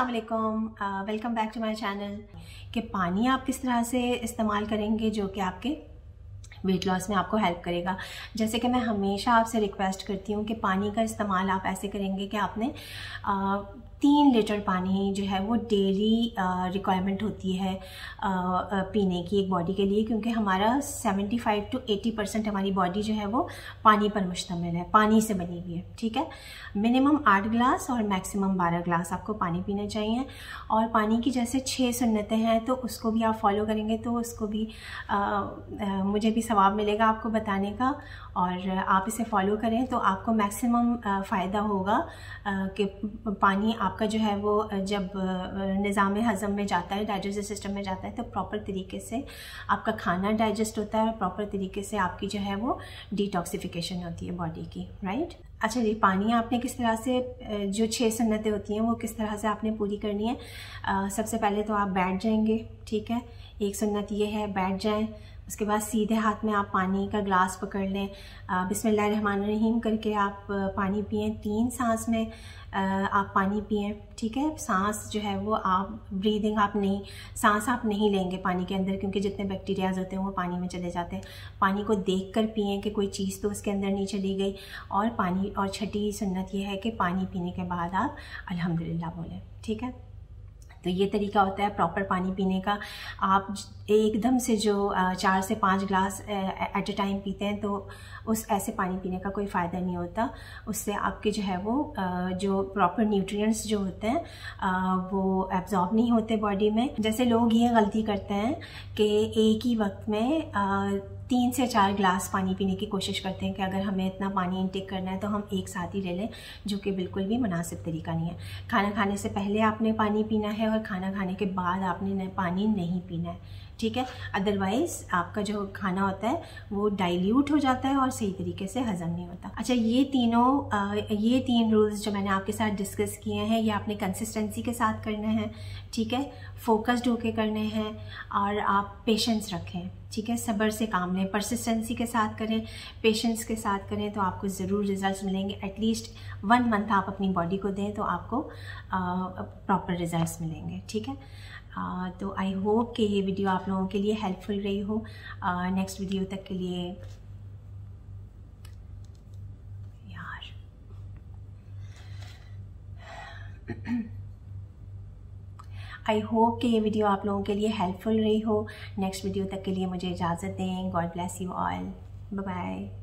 असलकम welcome back to my channel कि पानी आप किस तरह से इस्तेमाल करेंगे जो कि आपके वेट लॉस में आपको हेल्प करेगा। जैसे कि मैं हमेशा आपसे रिक्वेस्ट करती हूँ कि पानी का इस्तेमाल आप ऐसे करेंगे कि आपने आ, तीन लीटर पानी जो है वो डेली रिक्वायरमेंट होती है आ, आ, पीने की एक बॉडी के लिए क्योंकि हमारा 75 टू 80 परसेंट हमारी बॉडी जो है वो पानी पर मुश्तमिल है पानी से बनी हुई है ठीक है? मिनिमम आठ गिलास और मैक्सिमम बारह गिलास आपको पानी पीना चाहिए। और पानी की जैसे छः सुन्नतें हैं तो उसको भी आप फॉलो करेंगे तो उसको भी आ, मुझे भी सवाब मिलेगा आपको बताने का और आप इसे फॉलो करें तो आपको मैक्सिमम फ़ायदा होगा कि पानी आपका जो है वो जब निज़ाम हज़म में जाता है डाइजेस्टिव सिस्टम में जाता है तो प्रॉपर तरीके से आपका खाना डाइजेस्ट होता है और प्रॉपर तरीके से आपकी जो है वो डिटॉक्सिफिकेशन होती है बॉडी की राइट अच्छा जी, पानी आपने किस तरह से जो छः सन्नतें होती हैं वो किस तरह से आपने पूरी करनी है? सबसे पहले तो आप बैठ जाएँगे, ठीक है? एक सुन्नत ये है, बैठ जाएँ उसके बाद सीधे हाथ में आप पानी का ग्लास पकड़ लें। बिस्मिल्लाहिर्रहमानिर्रहीम करके आप पानी पिए। तीन सांस में आप पानी पिए, ठीक है? सांस जो है वो आप ब्रीदिंग आप नहीं, सांस आप नहीं लेंगे पानी के अंदर क्योंकि जितने बैक्टीरियाज होते हैं वो पानी में चले जाते हैं। पानी को देख कर पिए कि कोई चीज़ तो उसके अंदर नहीं चली गई। और पानी, और छठी सुन्नत यह है कि पानी पीने के बाद आप अल्हम्दुलिल्लाह बोलें, ठीक है? तो ये तरीका होता है प्रॉपर पानी पीने का। आप एकदम से जो चार से पाँच ग्लास एट ए टाइम पीते हैं तो उस, ऐसे पानी पीने का कोई फ़ायदा नहीं होता। उससे आपके जो है वो जो प्रॉपर न्यूट्रिएंट्स जो होते हैं वो एब्जॉर्ब नहीं होते बॉडी में। जैसे लोग ये गलती करते हैं कि एक ही वक्त में तीन से चार ग्लास पानी पीने की कोशिश करते हैं कि अगर हमें इतना पानी इनटेक करना है तो हम एक साथ ही ले लें जो कि बिल्कुल भी मुनासिब तरीका नहीं है। खाना खाने से पहले आपने पानी पीना है और खाना खाने के बाद आपने पानी नहीं पीना है ठीक है? अदरवाइज़ आपका जो खाना होता है वो डाइल्यूट हो जाता है और सही तरीके से हज़म नहीं होता। अच्छा ये तीनों आ, ये तीन रूल्स जो मैंने आपके साथ डिस्कस किए हैं ये आपने कंसिस्टेंसी के साथ करने हैं ठीक है? फोकस्ड होके करने हैं और आप पेशेंस रखें। ठीक है सब्र से काम लें परसिस्टेंसी के साथ करें पेशेंस के साथ करें तो आपको ज़रूर रिजल्ट्स मिलेंगे। एटलीस्ट वन मंथ आप अपनी बॉडी को दें तो आपको प्रॉपर रिजल्ट्स मिलेंगे ठीक है? आ, तो आई होप कि ये वीडियो आप लोगों के लिए हेल्पफुल रही हो। नेक्स्ट वीडियो तक के लिए यार। आई होप कि ये वीडियो आप लोगों के लिए हेल्पफुल रही हो। नेक्स्ट वीडियो तक के लिए मुझे इजाज़त दें। God bless you all bye